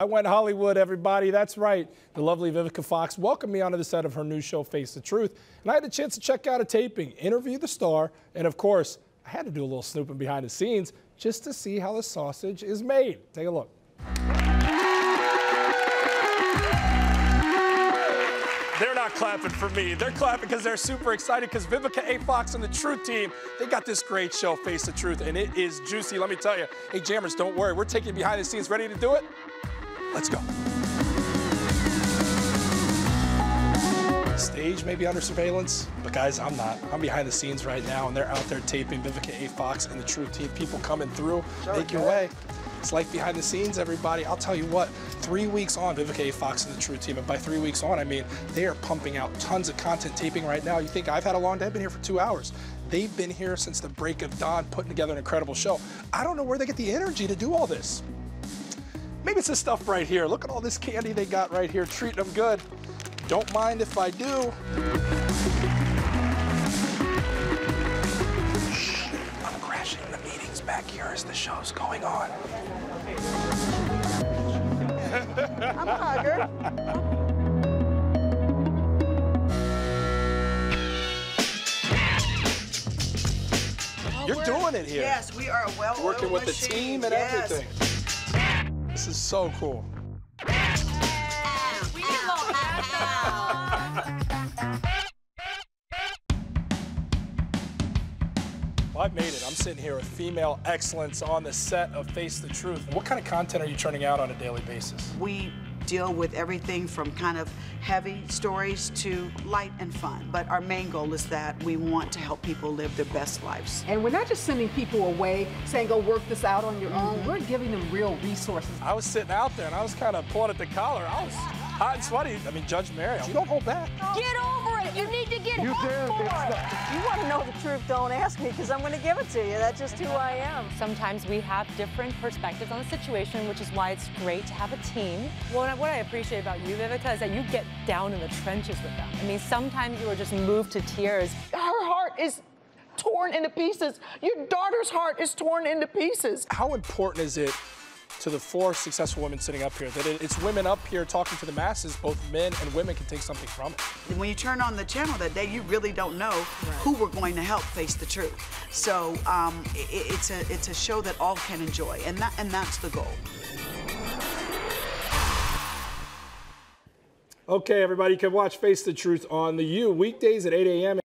I went Hollywood, everybody. That's right. The lovely Vivica Fox welcomed me onto the set of her new show, Face the Truth. And I had the chance to check out a taping, interview the star, and of course, I had to do a little snooping behind the scenes just to see how the sausage is made. Take a look. They're not clapping for me. They're clapping because they're super excited because Vivica A. Fox and the Truth Team, they got this great show, Face the Truth, and it is juicy. Let me tell you. Hey, Jammers, don't worry. We're taking behind the scenes. Ready to do it? Let's go. Stage may be under surveillance, but guys, I'm not. I'm behind the scenes right now, and they're out there taping Vivica A. Fox and the Truth Team. People coming through. Make your way. It's like behind the scenes, everybody. I'll tell you what, three weeks on, Vivica A. Fox and the Truth Team, and by three weeks on, I mean they are pumping out tons of content taping right now. You think I've had a long day? I've been here for two hours. They've been here since the break of dawn, putting together an incredible show. I don't know where they get the energy to do all this. Maybe it's this stuff right here. Look at all this candy they got right here, treating them good. Don't mind if I do. Shh, I'm crashing the meetings back here as the show's going on. I'm a hugger. You're doing it here. Yes, we are well Working with the team and yes. everything. This is so cool. Well, I've made it. I'm sitting here with female excellence on the set of Face the Truth. What kind of content are you churning out on a daily basis? We deal with everything from kind of heavy stories to light and fun. But our main goal is that we want to help people live their best lives. And we're not just sending people away saying, go work this out on your own. Mm-hmm. We're giving them real resources. I was sitting out there and I was kind of pulling at the collar. I was hot and sweaty. I mean, Judge Mary, you don't hold back. Get over it. You need to get over it. You want to know the truth, don't ask me because I'm going to give it to you. That's just who I am. Sometimes we have different perspectives on the situation, which is why it's great to have a team. Well, what I appreciate about you, Vivica, is that you get down in the trenches with them. I mean, sometimes you are just moved to tears. Her heart is torn into pieces. Your daughter's heart is torn into pieces. How important is it to the four successful women sitting up here that it, it's women up here talking to the masses, both men and women can take something from it? When you turn on the channel that day, you really don't know who we're going to help face the truth. So um, i it's a it's a show that all can enjoy, and that and that's the goal. Okay, everybody, you can watch Face the Truth on the U weekdays at 8 a.m.